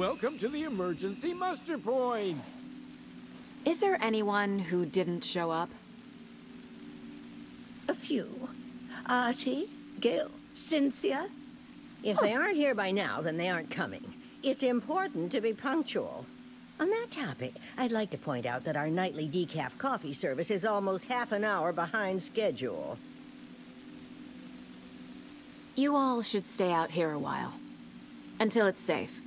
Welcome to the emergency muster point. Is there anyone who didn't show up? A few. Artie, Gil, Cynthia. If they aren't here by now, then they aren't coming. It's important to be punctual. On that topic, I'd like to point out that our nightly decaf coffee service is almost half an hour behind schedule. You all should stay out here a while. Until it's safe.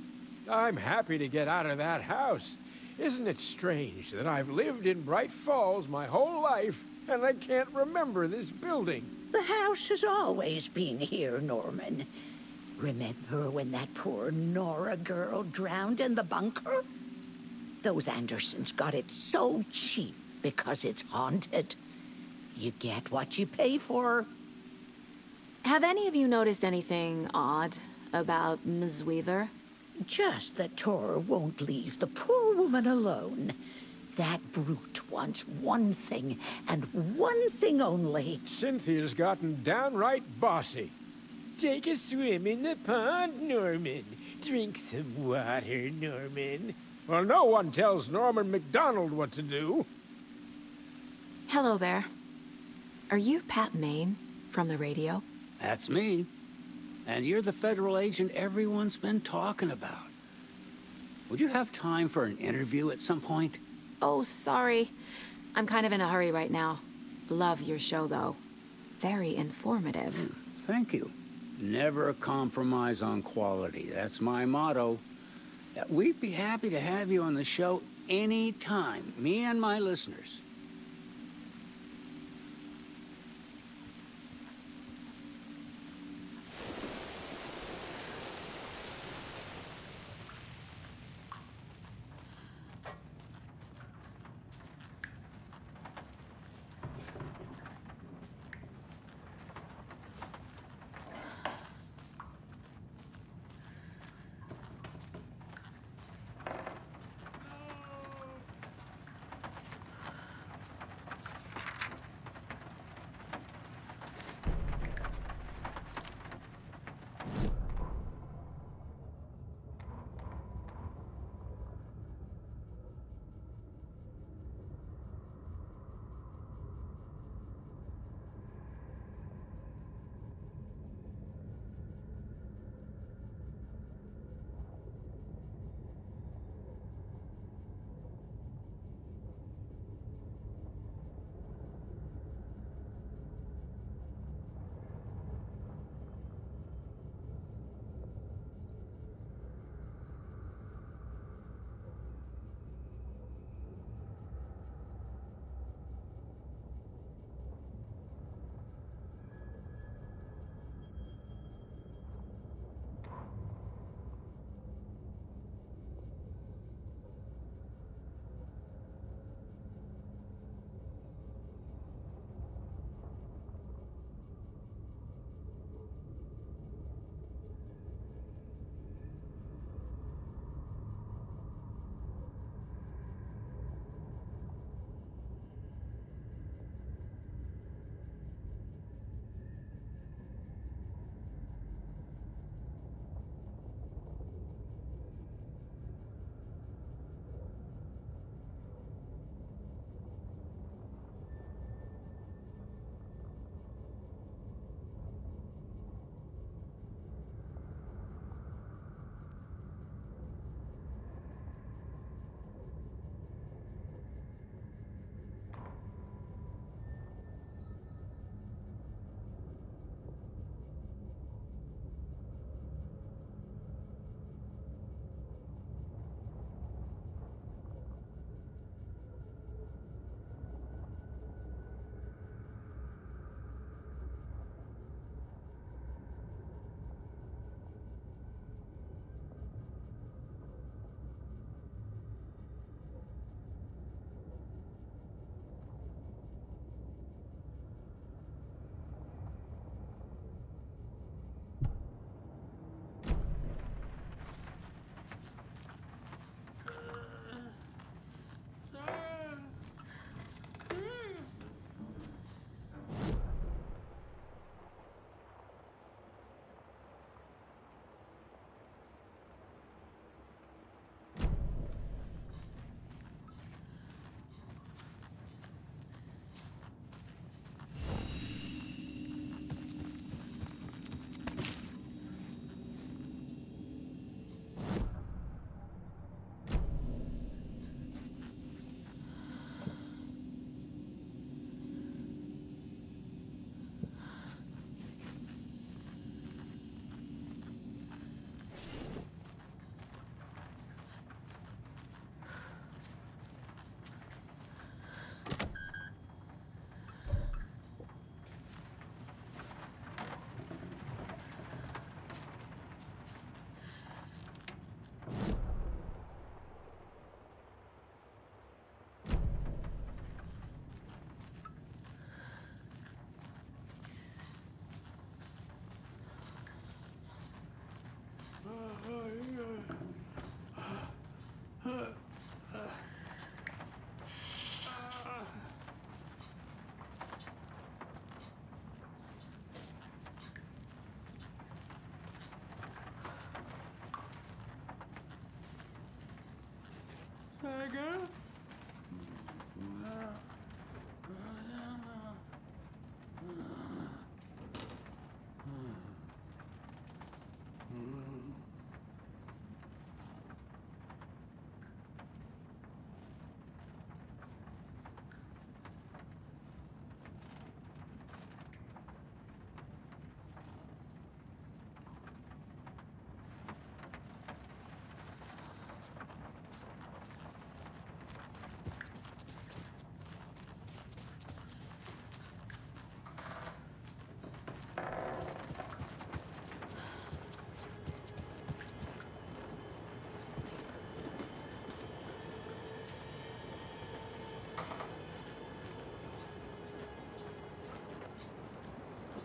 I'm happy to get out of that house. Isn't it strange that I've lived in Bright Falls my whole life and I can't remember this building? The house has always been here, Norman. Remember when that poor Nora girl drowned in the bunker? Those Andersons got it so cheap because it's haunted. You get what you pay for. Have any of you noticed anything odd about Ms. Weaver? Just that Tor won't leave the poor woman alone. That brute wants one thing, and one thing only. Cynthia's gotten downright bossy. Take a swim in the pond, Norman. Drink some water, Norman. Well, no one tells Norman McDonald what to do. Hello there. Are you Pat Maine from the radio? That's me. And you're the federal agent everyone's been talking about. Would you have time for an interview at some point? Oh, sorry. I'm kind of in a hurry right now. Love your show, though. Very informative. Hmm, thank you. Never compromise on quality. That's my motto. We'd be happy to have you on the show any time, me and my listeners.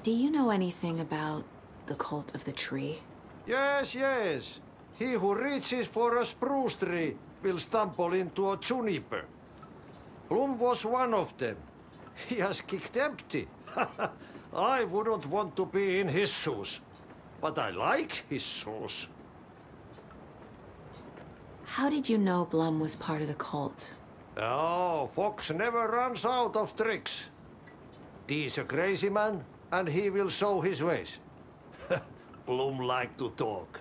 Do you know anything about the cult of the tree? Yes, yes. He who reaches for a spruce tree will stumble into a juniper. Bloom was one of them. He has kicked empty. I wouldn't want to be in his shoes. But I like his shoes. How did you know Blum was part of the cult? Oh, Fox never runs out of tricks. He's a crazy man, and he will show his ways. Bloom like to talk.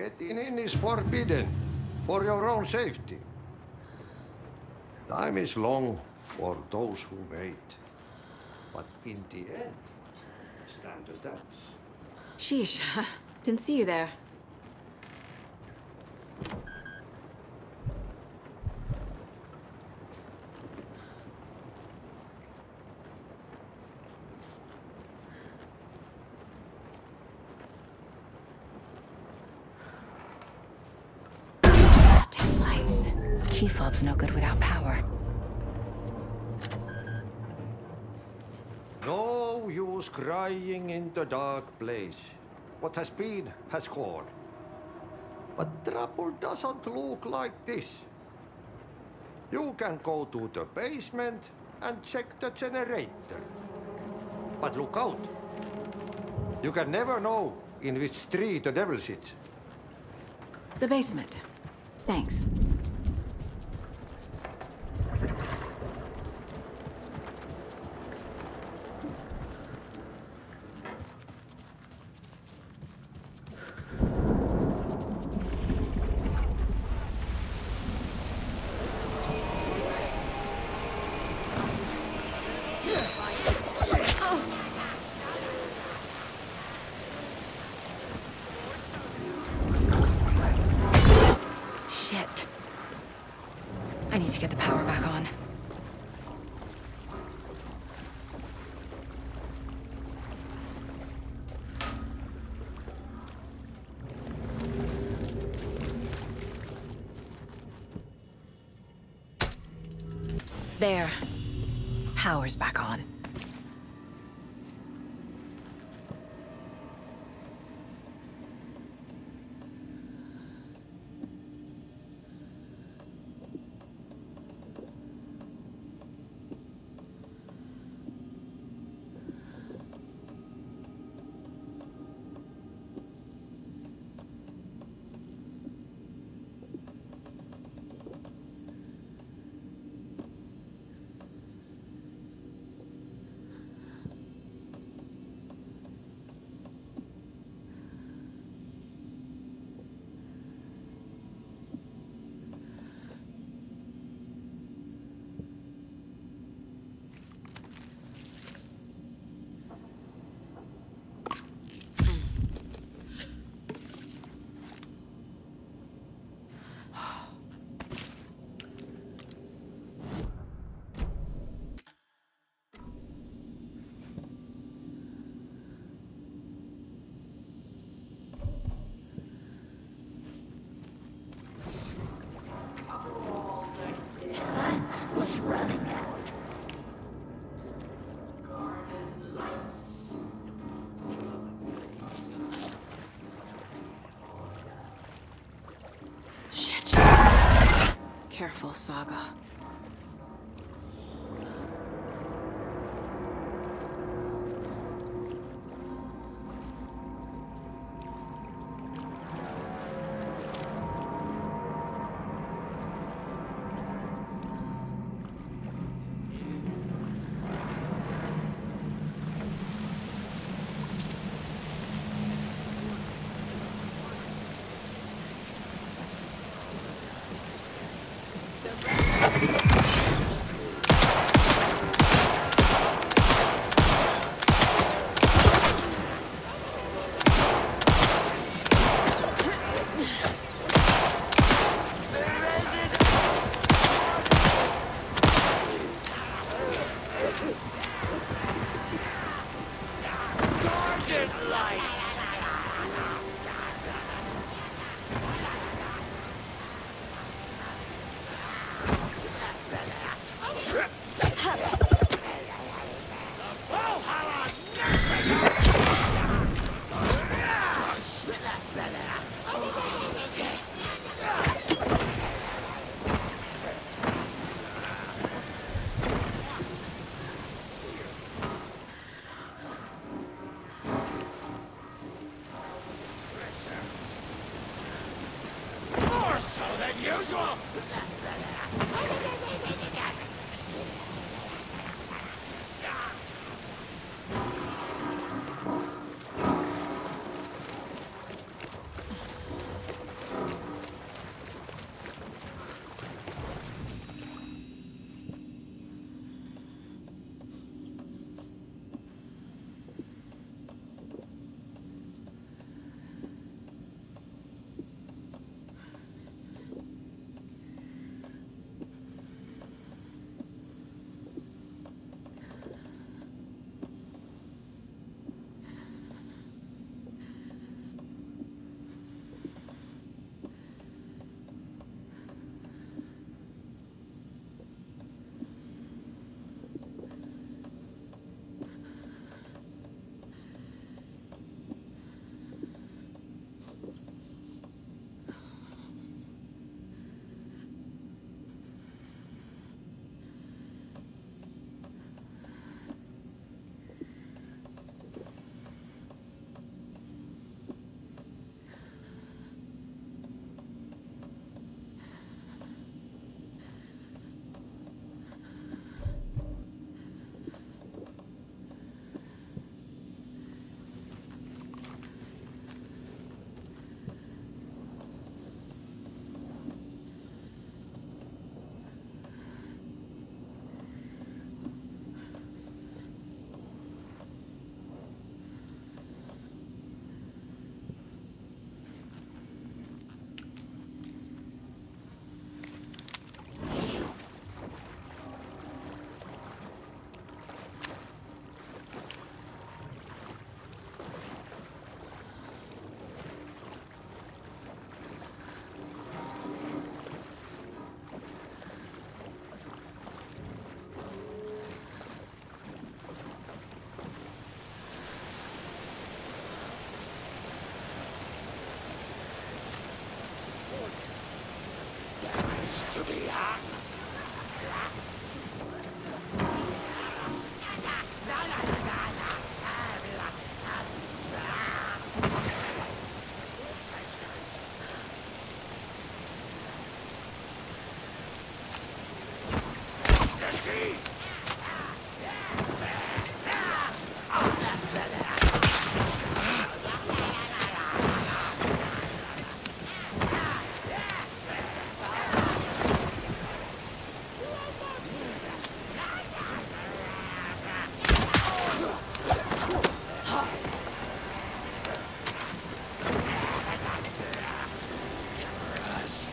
Getting in is forbidden, for your own safety. Time is long for those who wait. But in the end, stand a dance. Sheesh, didn't see you there. Damn lights. No good without power. No use crying in the dark place. What has been has gone. But trouble doesn't look like this. You can go to the basement and check the generator. But look out. You can never know in which tree the devil sits. The basement. Thanks. Shit. I need to get the power back on. There. Power's back on. Careful, Saga.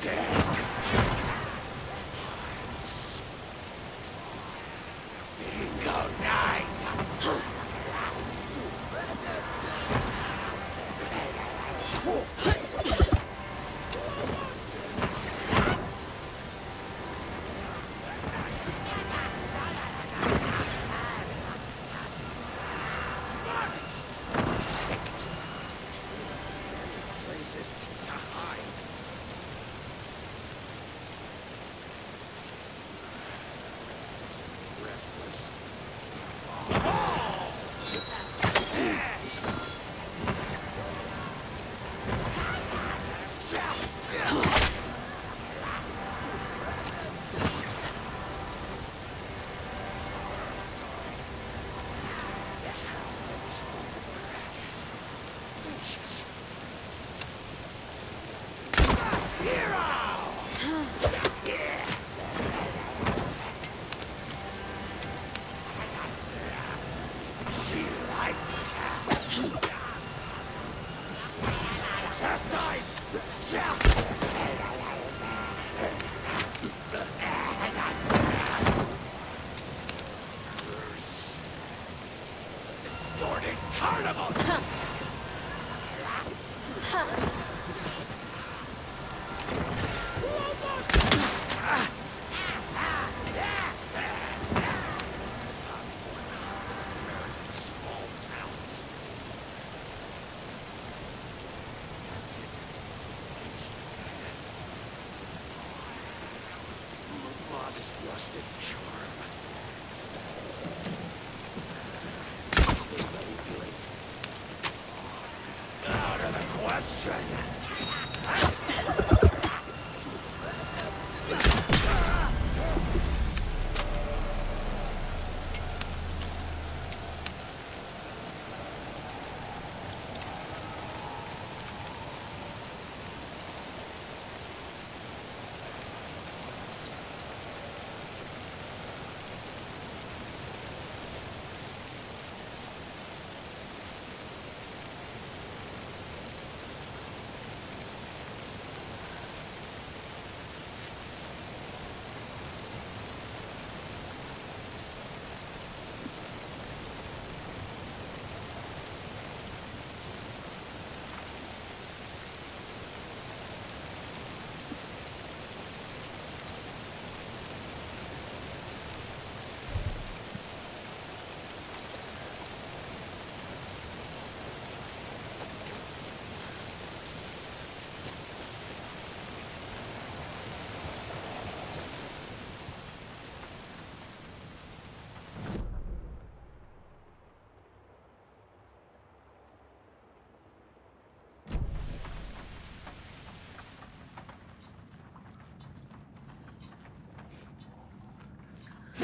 dead.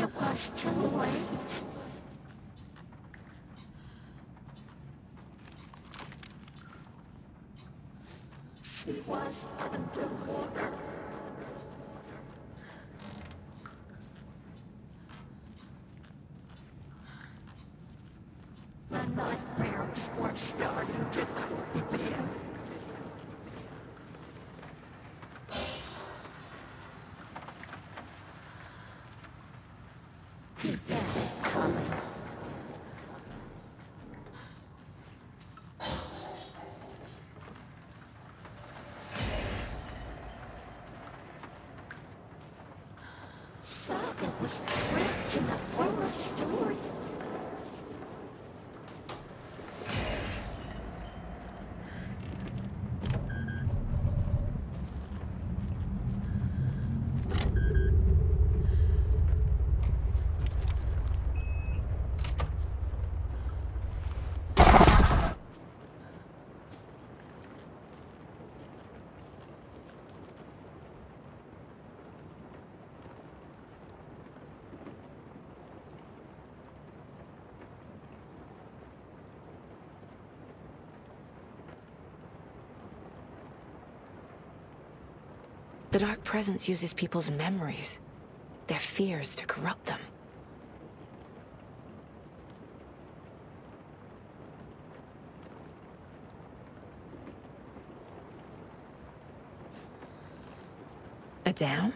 It was too late. It was underwater. The nightmares were starting to creep in. Keep that coming. Saga was trapped in a forest story. The Dark Presence uses people's memories, their fears to corrupt them. A dam?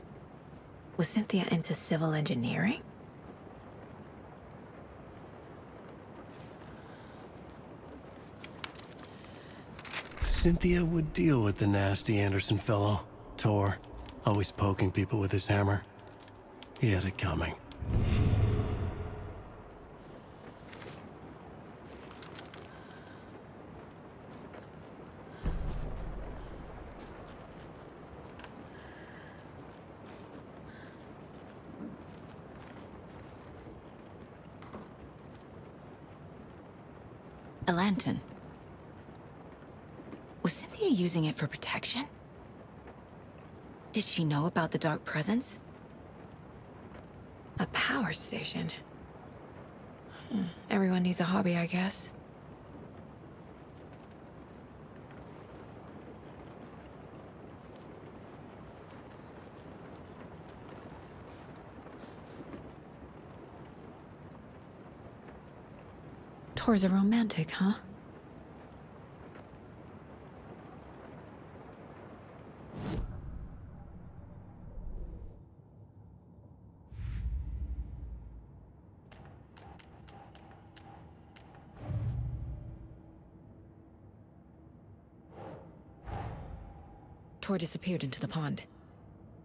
Was Cynthia into civil engineering? Cynthia would deal with the nasty Anderson fellow, Tor, always poking people with his hammer. He had it coming. A lantern. Was Cynthia using it for protection? Did she know about the Dark Presence? A power station. Hmm, Everyone needs a hobby, I guess. Tor's a romantic, huh? Disappeared into the pond.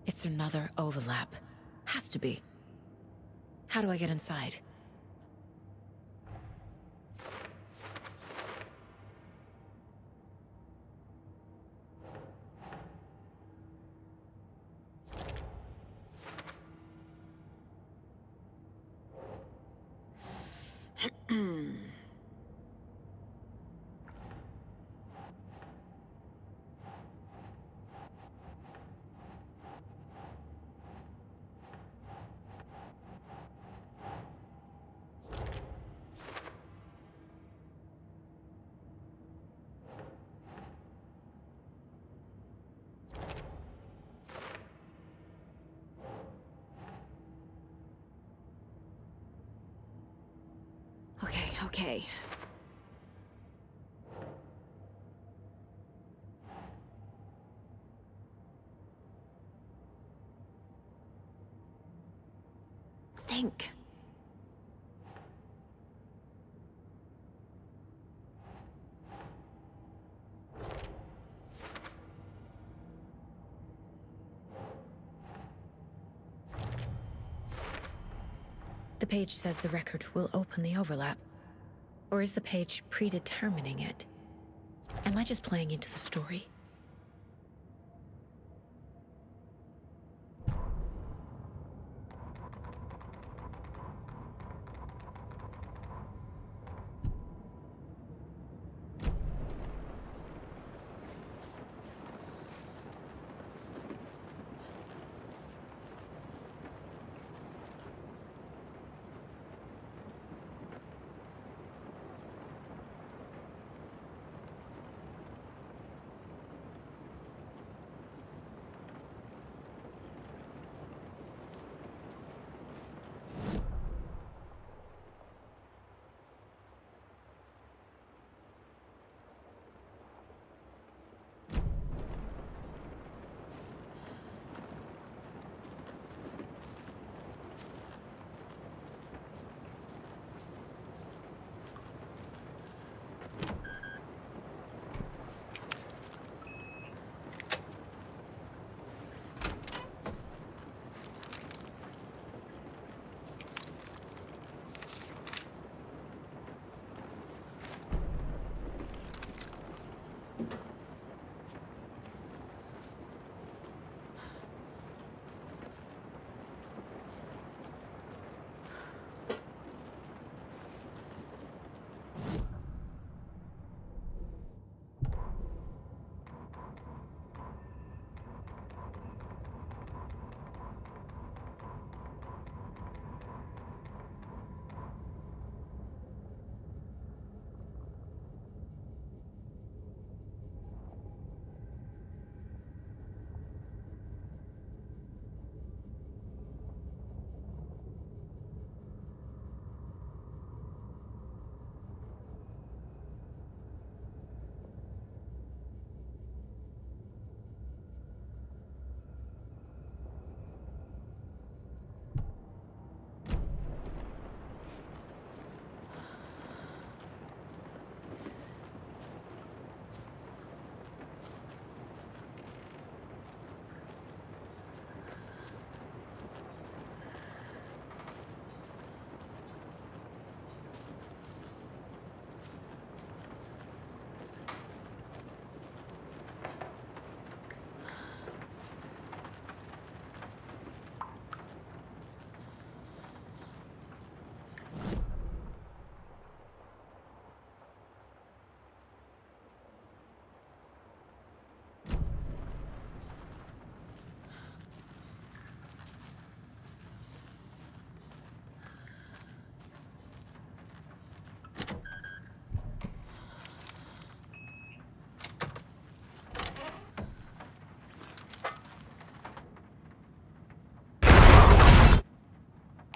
It's another overlap. Has to be. How do I get inside? Okay. Think. The page says the record will open the overlap. Or is the page predetermining it? Am I just playing into the story?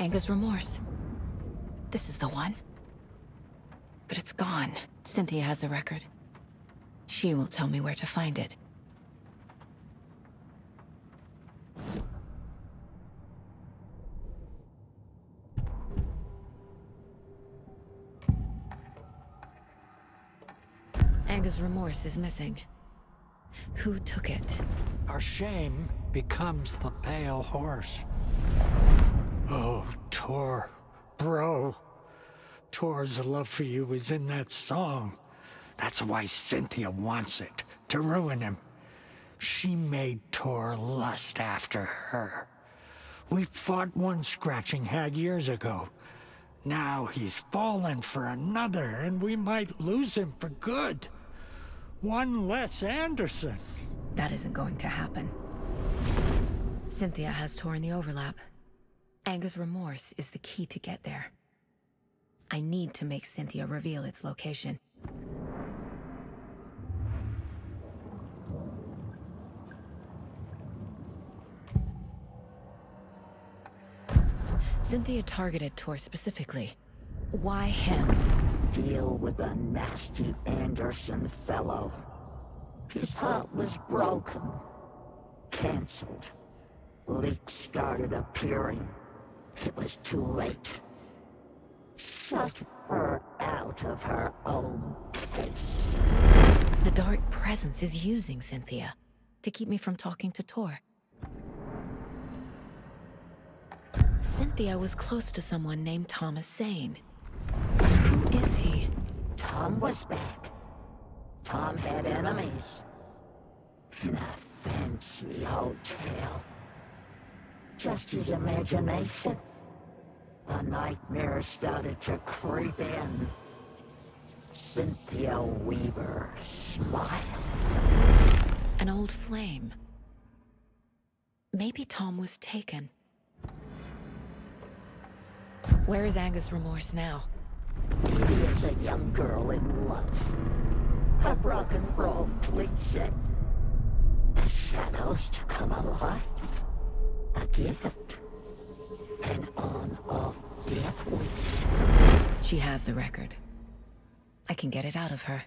Anger's remorse. This is the one. But it's gone. Cynthia has the record. She will tell me where to find it. Anger's remorse is missing. Who took it? Our shame becomes the pale horse. Oh, Tor. Bro. Tor's love for you is in that song. That's why Cynthia wants it, to ruin him. She made Tor lust after her. We fought one scratching hag years ago. Now he's fallen for another, and we might lose him for good. One less Anderson. That isn't going to happen. Cynthia has Tor in the overlap. Anger's remorse is the key to get there. I need to make Cynthia reveal its location. Cynthia targeted Tor specifically. Why him? Deal with the nasty Anderson fellow. His heart was broken. Cancelled. Leaks started appearing. It was too late. Shut her out of her own case. The Dark Presence is using Cynthia to keep me from talking to Tor. Cynthia was close to someone named Thomas Zane. Who is he? Tom was back. Tom had enemies. In a fancy hotel. Just his imagination. The nightmare started to creep in. Cynthia Weaver smiled. An old flame. Maybe Tom was taken. Where is Anger's remorse now? He is a young girl in love. A rock and roll cliche. The shadows to come alive. A gift. An on-off death wish. She has the record. I can get it out of her.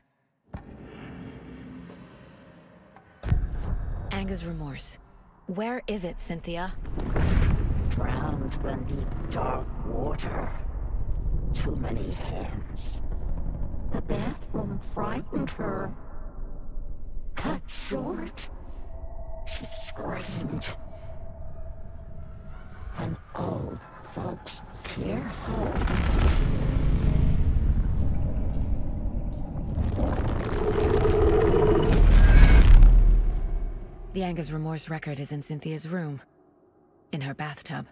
Anger's remorse. Where is it, Cynthia? Drowned beneath dark water. Too many hands. The bathroom frightened her. Cut short. She screamed. An old folks care home. The Anger's remorse record is in Cynthia's room. In her bathtub.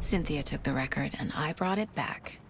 Cynthia took the record, and I brought it back.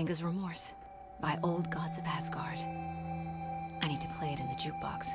Anger's Remorse by Old Gods of Asgard. I need to play it in the jukebox.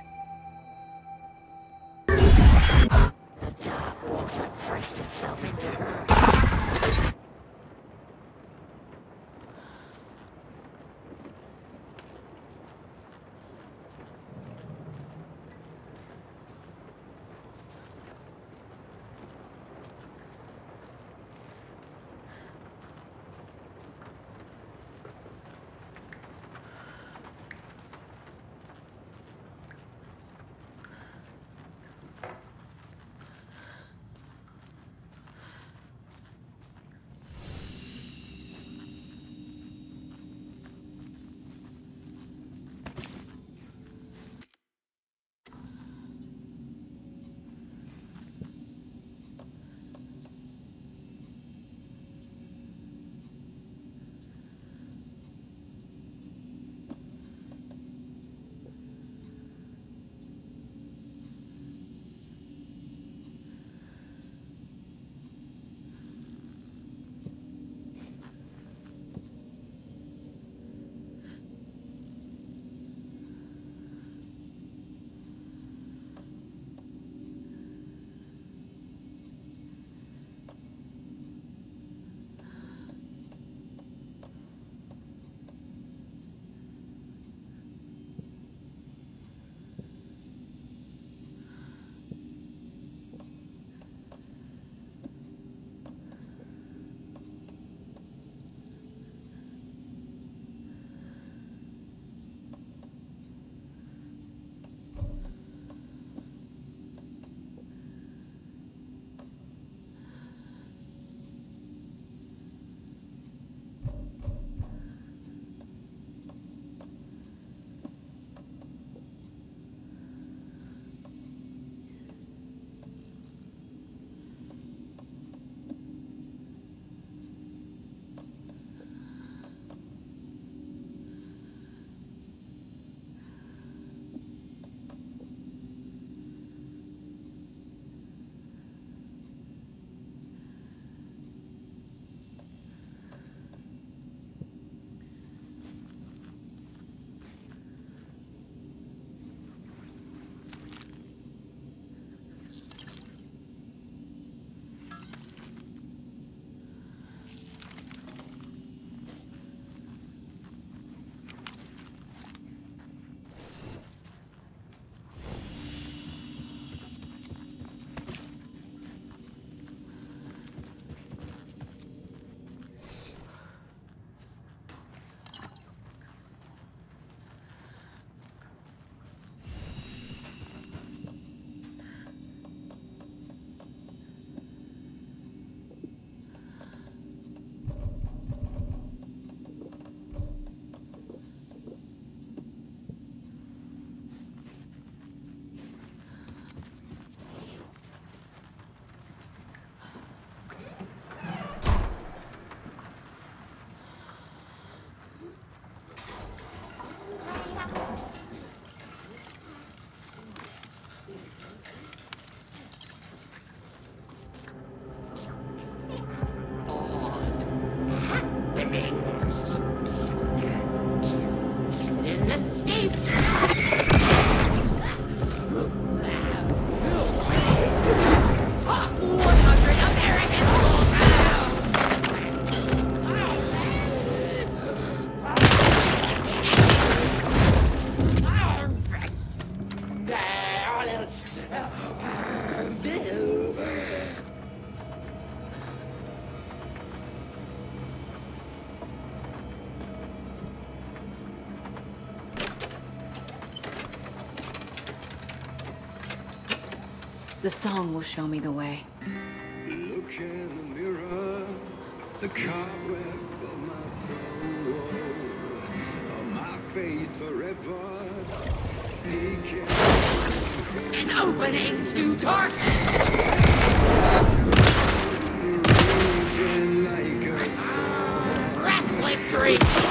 The song will show me the way. Look in the mirror, the cobweb of my soul, of my face forever. An opening to darkness! raging like a Restless dream!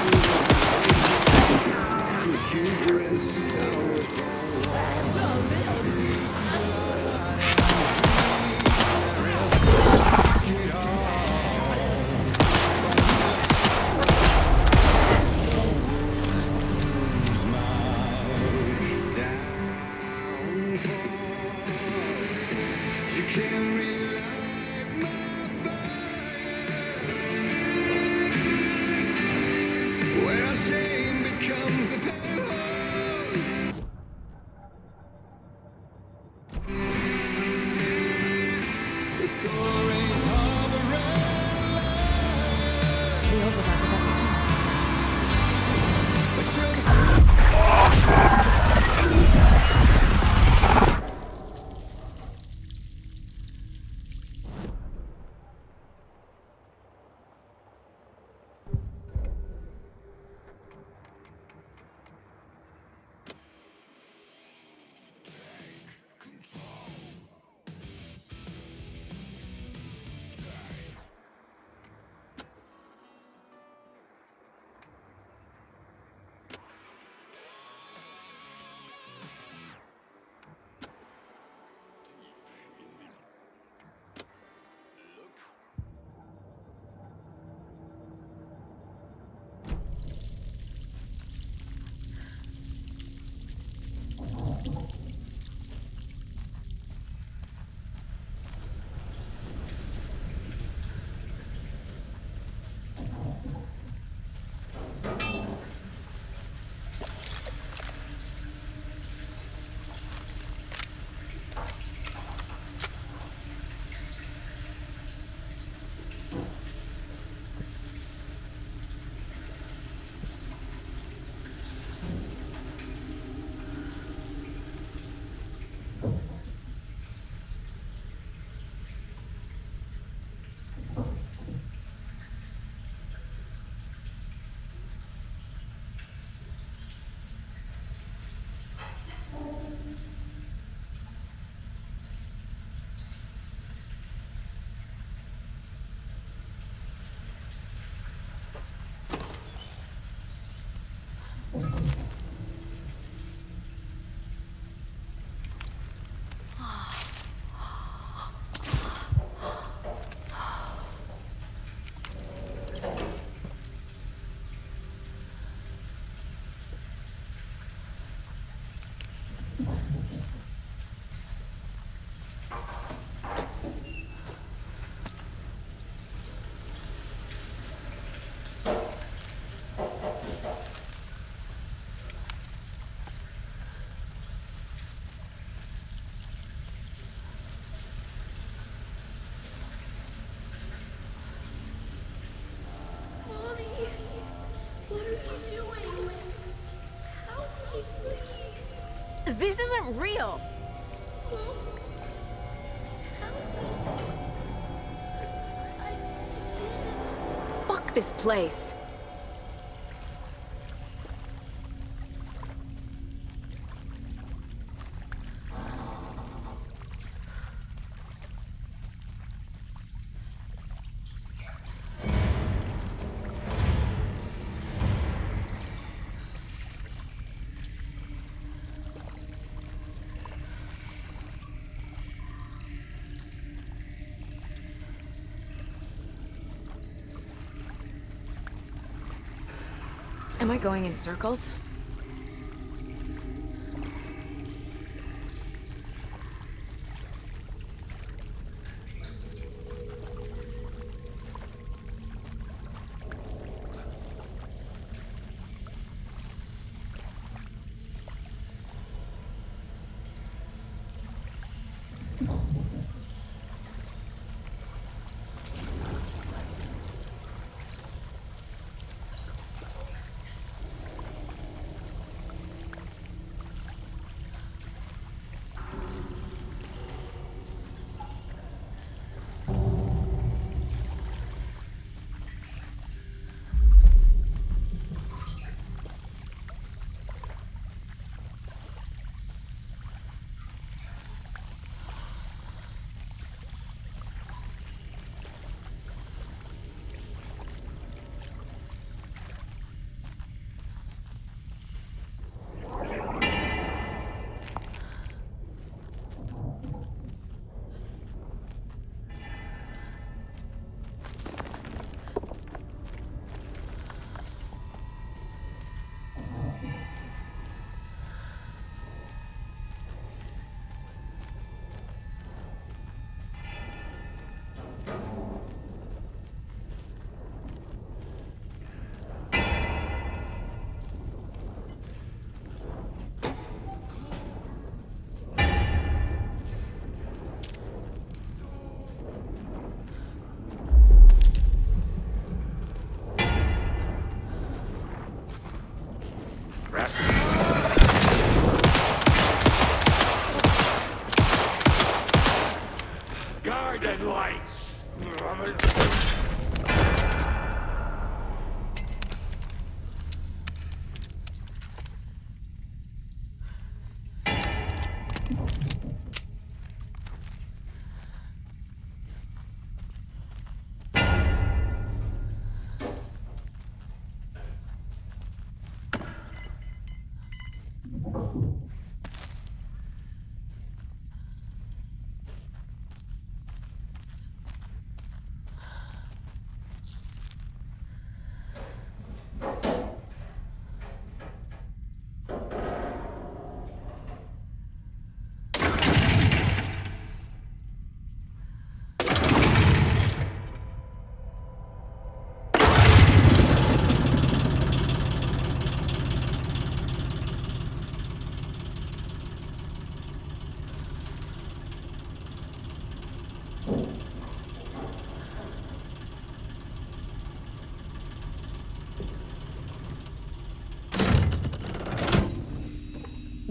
This isn't real! Fuck this place! Am I going in circles?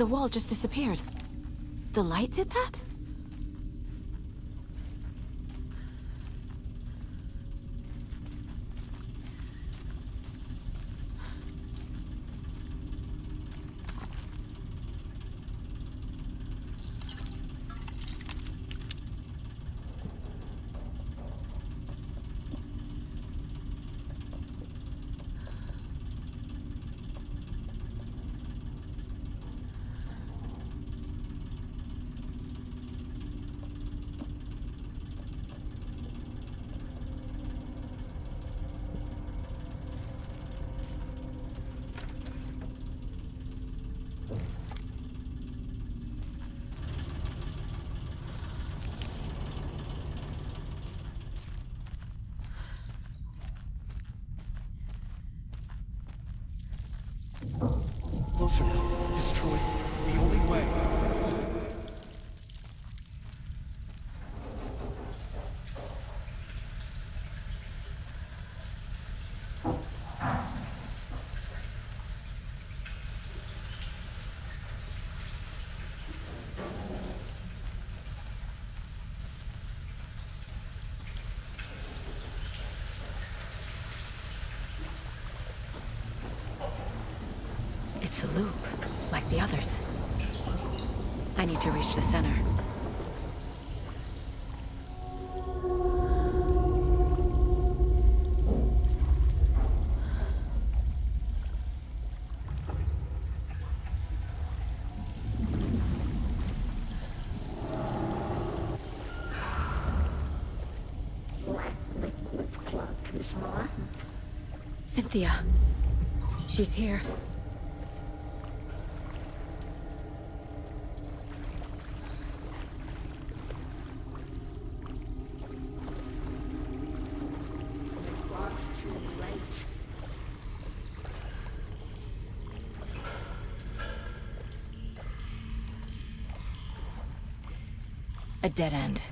The wall just disappeared. The light did that? Need to reach the center. Cynthia. She's here. Dead end.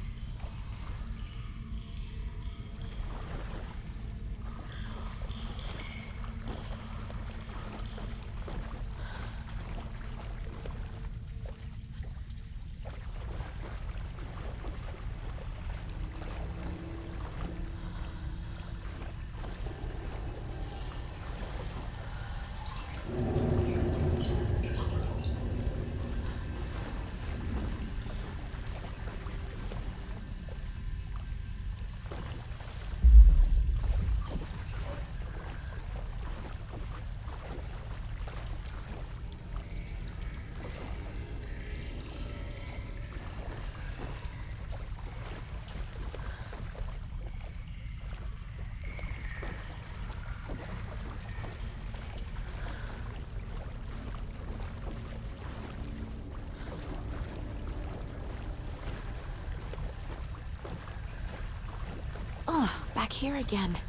Oh, back here again.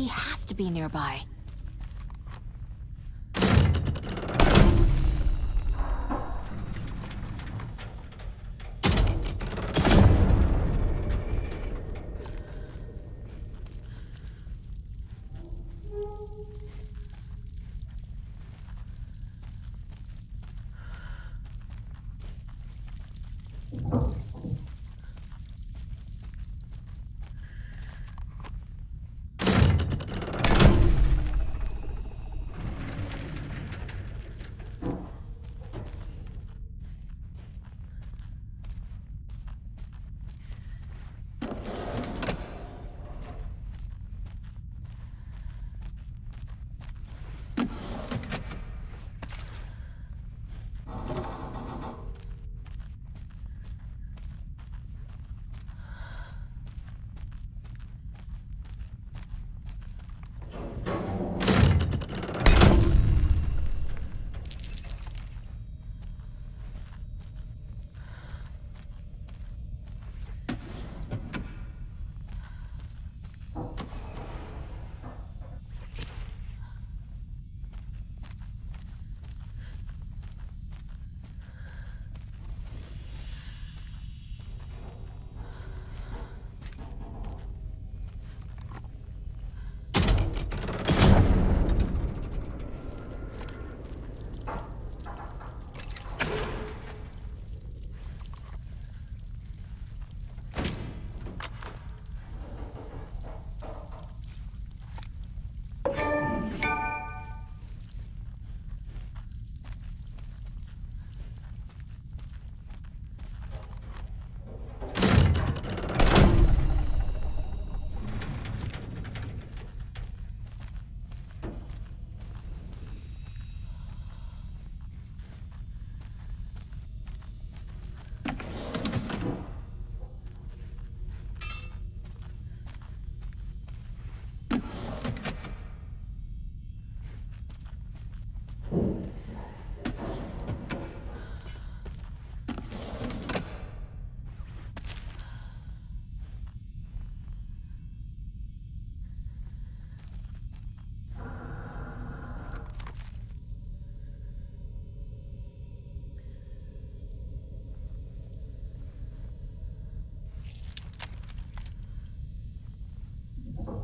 Key has to be nearby.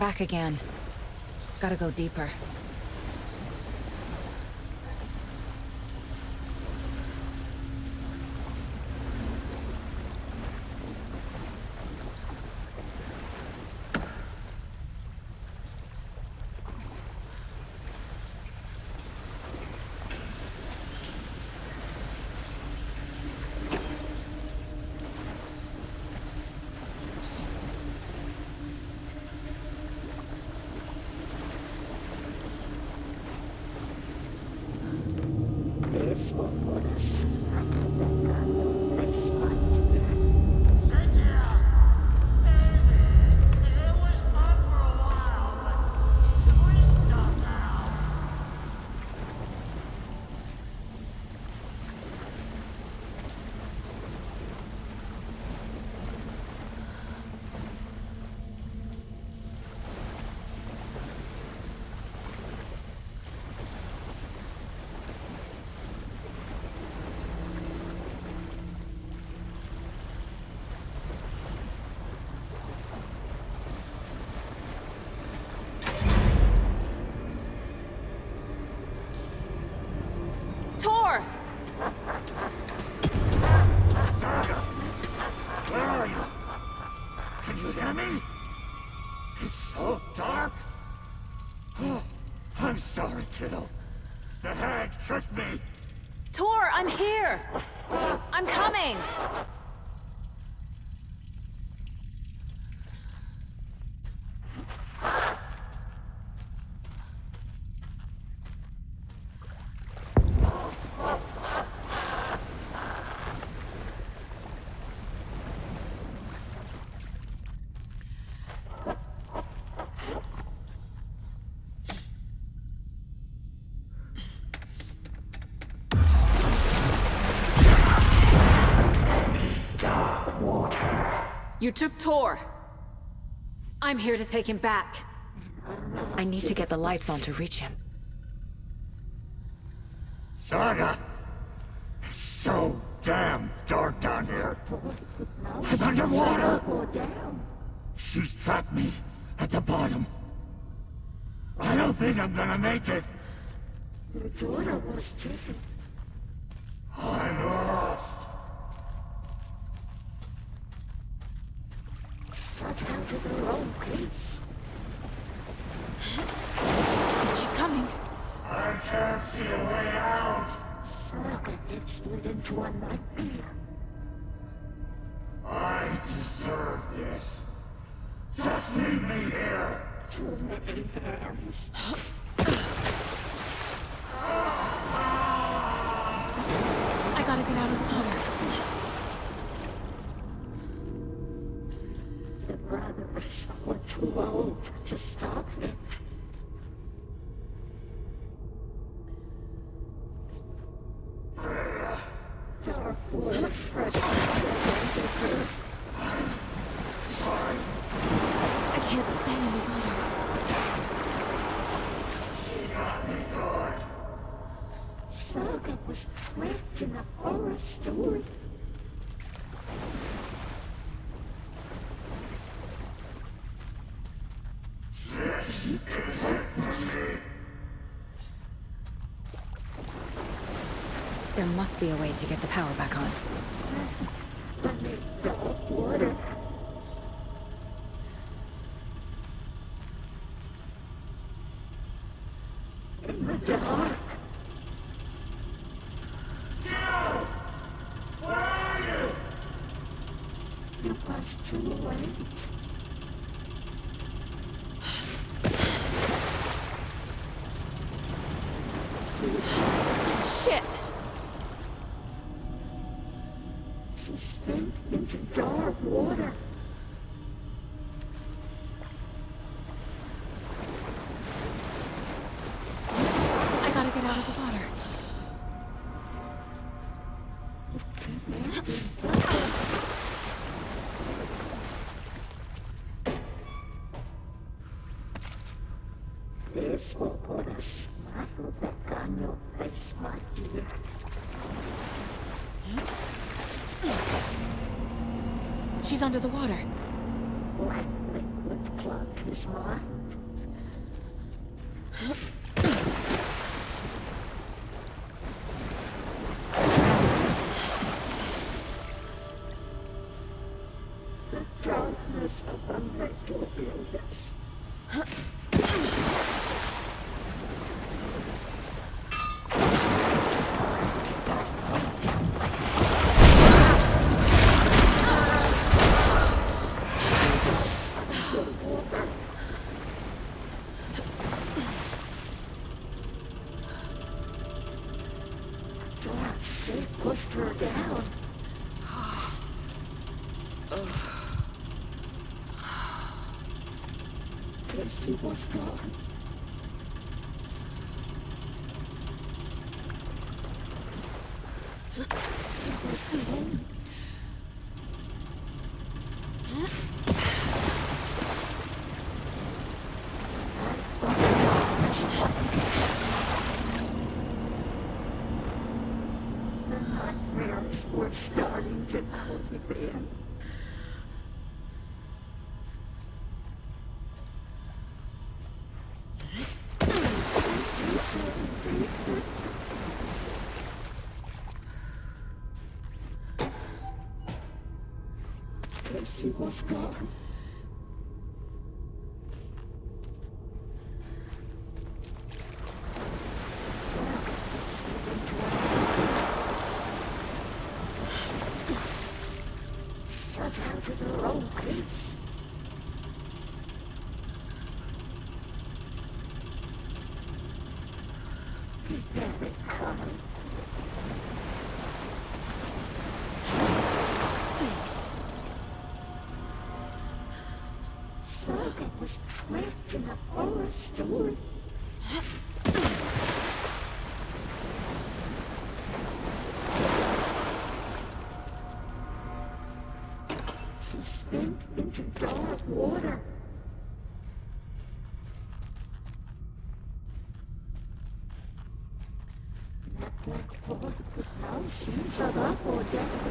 Back again. Gotta go deeper. You took Tor. I'm here to take him back. I need to get the lights on to reach him. Saga! So damn dark down here. I'm underwater! She's trapped me at the bottom. I don't think I'm gonna make it. Your daughter was taken. saga was trapped in horror story. There must be a way to get the power back on. under the water. 真后悔。Seems her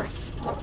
Thank you.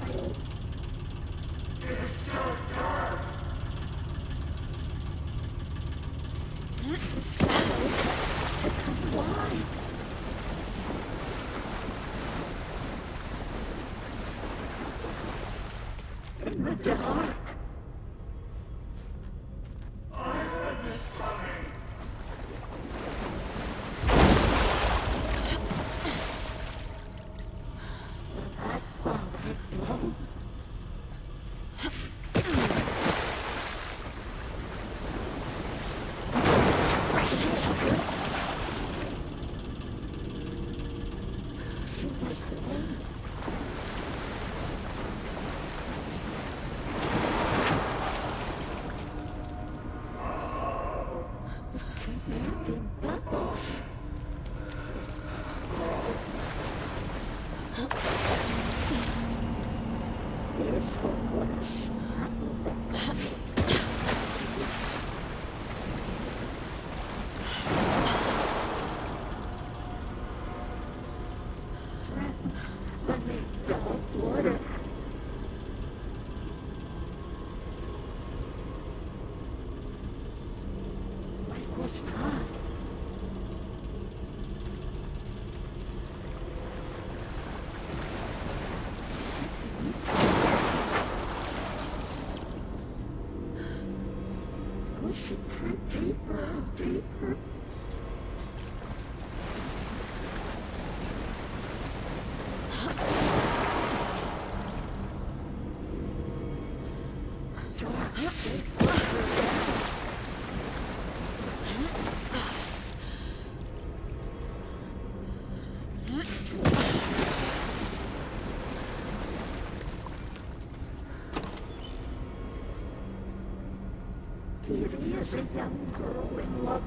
Beauty a young girl in love.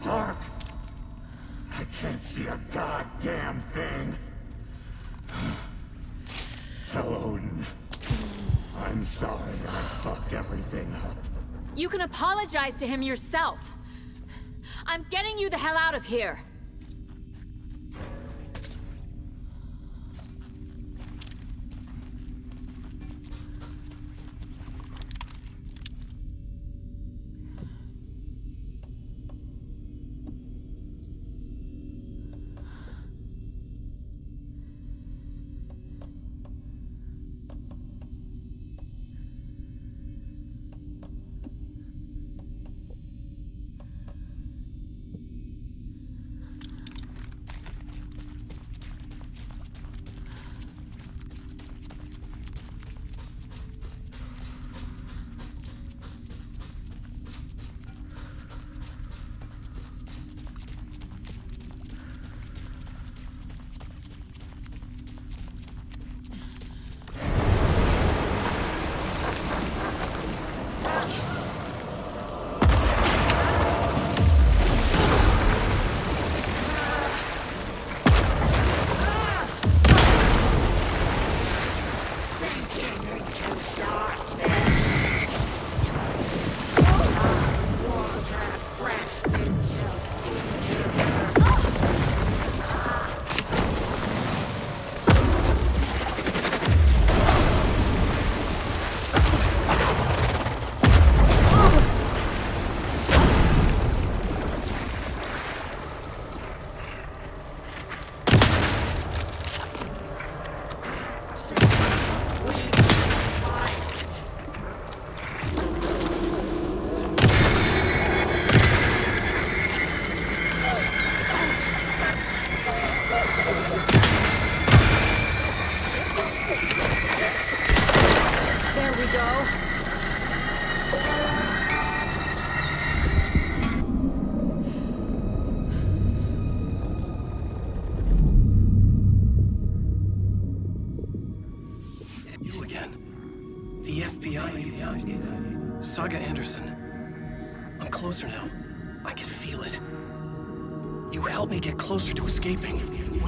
Hark! I can't see a goddamn thing. Tell Odin. I'm sorry I fucked everything up. You can apologize to him yourself. I'm getting you the hell out of here.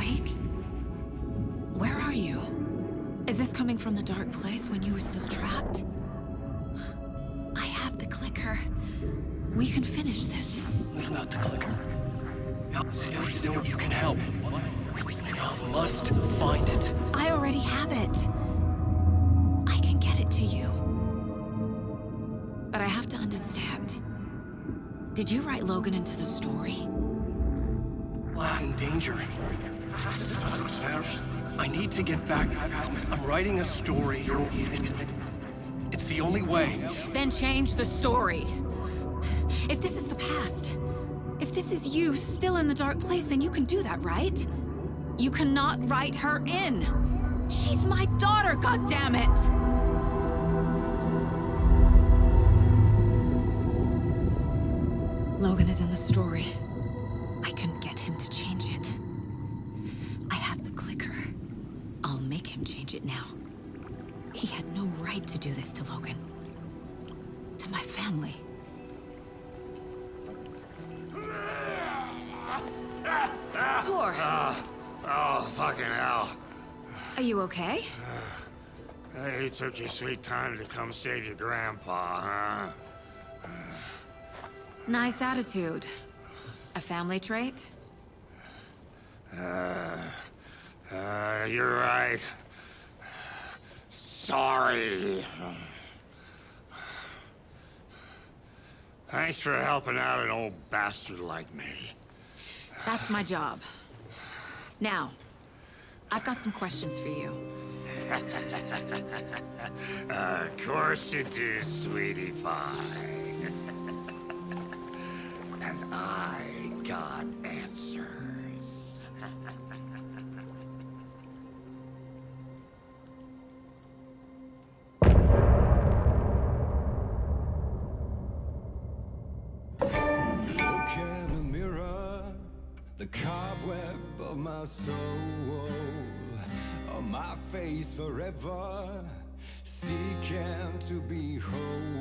Wake? Where are you? Is this coming from the dark place when you were still trapped? I have the clicker. We can finish this. What about the clicker? You can help. I must find it. I already have it. I can get it to you. But I have to understand. Did you write Logan into the story? Lad's in danger. I need to get back. I'm writing a story. It's the only way. Then change the story. If this is the past, if this is you still in the dark place, then you can do that, right? You cannot write her in. She's my daughter, goddammit! Logan is in the story. I can get him to change you okay? Hey, you took your sweet time to come save your grandpa, huh? Nice attitude. A family trait? Uh, uh, you're right. Sorry. Thanks for helping out an old bastard like me. That's my job. Now, I've got some questions for you. Uh, of course you do, sweetie pie. and I got answers. Look in the mirror, the cobweb of my soul, on my face forever, seeking to be whole.